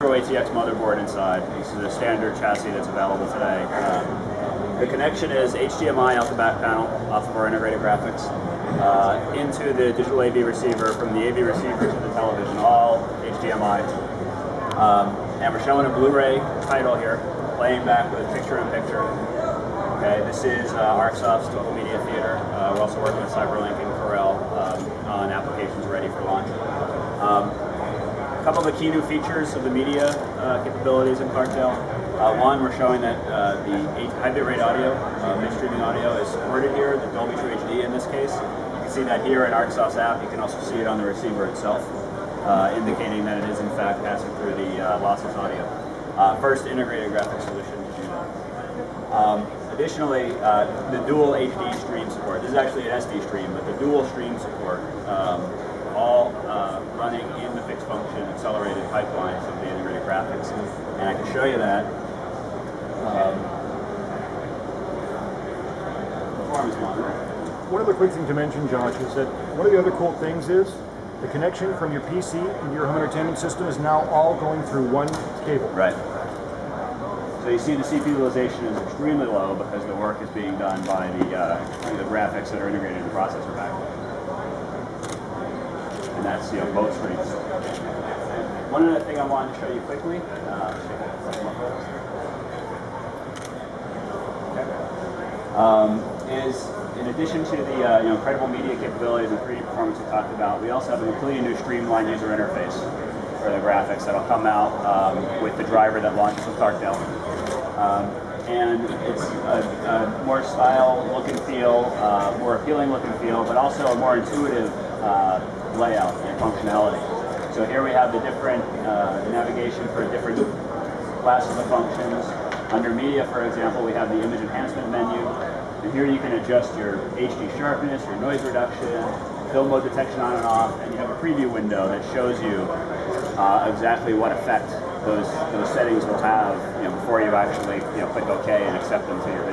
ATX motherboard inside. This is a standard chassis that's available today. Um, the connection is HDMI out the back panel off of our integrated graphics uh, into the digital AV receiver, from the AV receiver to the television, all HDMI. Um, and we're showing a Blu-ray title here, playing back with picture-in-picture. Okay, this is uh, ArcSoft's Total Media Theater. Uh, we're also working with CyberLink and Corel um, on applications ready for launch. A couple of the key new features of the media uh, capabilities in Clarkdale. Uh, one, we're showing that uh, the high bitrate audio, uh, bitstreaming audio is supported here, the Dolby True HD in this case. You can see that here in ArcSoft's app. You can also see it on the receiver itself, uh, indicating that it is in fact passing through the uh, lossless audio. Uh, first integrated graphics solution to do that. Um, additionally, the dual HD stream support. This is actually an SD stream, but the dual stream support. Um, all uh, running in the fixed function accelerated pipelines of the integrated graphics. And I can show you that. Um. One other quick thing to mention, Josh, is that one of the other cool things is the connection from your PC into your home entertainment system is now all going through one cable. Right. So you see the CPU utilization is extremely low because the work is being done by the, uh, the graphics that are integrated in the processor backplane and that's you know both streams. One other thing I wanted to show you quickly. Uh, um, is in addition to the uh, you know incredible media capabilities and 3D performance we talked about, we also have a completely new streamlined user interface for the graphics that'll come out um, with the driver that launches with Clarkdale. Um, and it's a, a, more style look and feel, uh, more appealing look and feel, but also a more intuitive uh, layout and functionality. So here we have the different uh, navigation for different classes of functions. Under media, for example, we have the image enhancement menu. And here you can adjust your HD sharpness, your noise reduction, film mode detection on and off, and you have a preview window that shows you uh, exactly what effect those those settings will have you know, before you actually you know, click OK and accept them to your video.